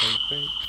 in a.